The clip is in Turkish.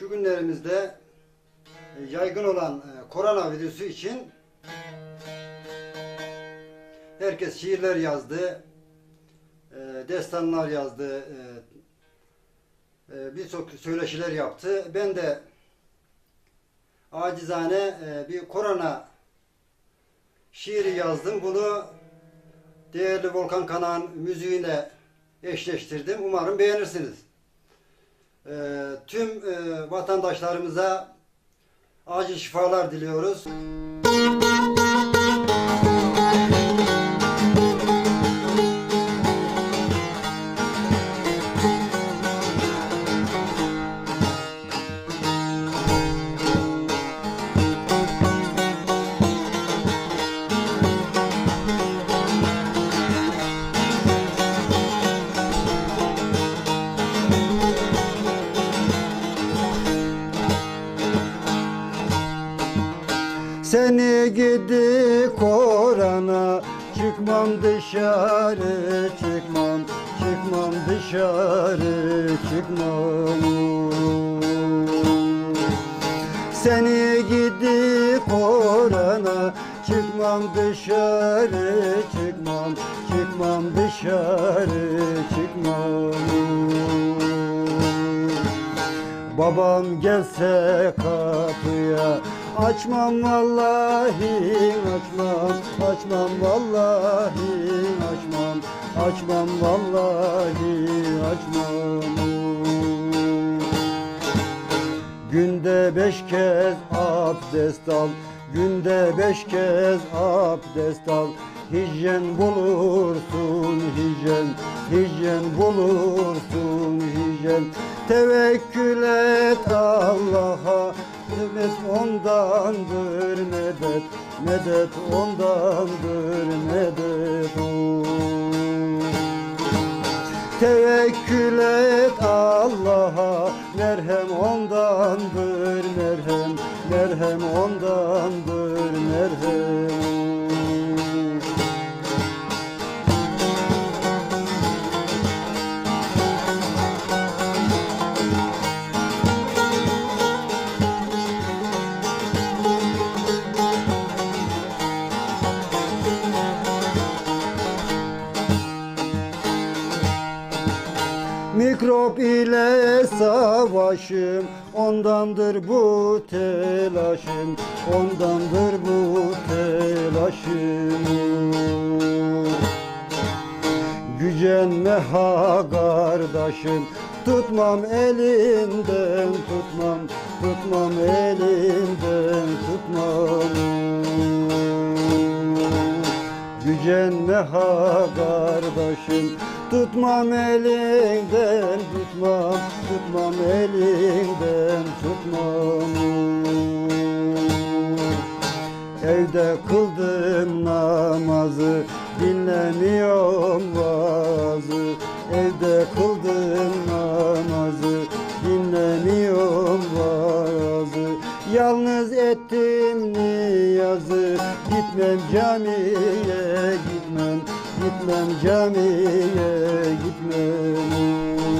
şu günlerimizde e, yaygın olan e, korona virüsü için herkes şiirler yazdı, e, destanlar yazdı, birçok söyleşiler yaptı. Ben de acizane bir korona şiiri yazdım. Bunu değerli Volkan Kanak'ın müziğiyle eşleştirdim. Umarım beğenirsiniz. E, tüm e, vatandaşlarımıza acil şifalar diliyoruz. Seni gidi korana Çıkmam dışarı çıkmam Çıkmam dışarı çıkmam. Seni gidi korana Çıkmam dışarı çıkmam Çıkmam dışarı çıkmam. Babam gelse kapıya Açmam vallahi açmam Açmam vallahi açmam Açmam vallahi açmam. Günde beş kez abdest al Günde beş kez abdest al. Hijyen bulursun hijyen Hijyen bulursun hijyen. Tevekkül et Allah'a Medet ondandır medet Medet ondandır medet o. Tevekkül et Allah'a Merhem ondandır merhem Merhem ondandır merhem Mikrop ile savaşım Ondandır bu telaşım Ondandır bu telaşım. Gücenme ha kardeşim Tutmam elinden tutmam Tutmam elinden tutmam Gücenme ha kardeşim Tutmam elinden tutmam Tutmam elinden tutmam. Evde kıldım namazı Dinlemiyorum vaazı. Evde kıldım namazı Dinlemiyorum Yalnız ettim niyazı Gitmem camiye gitmem Gitmem camiye gitmem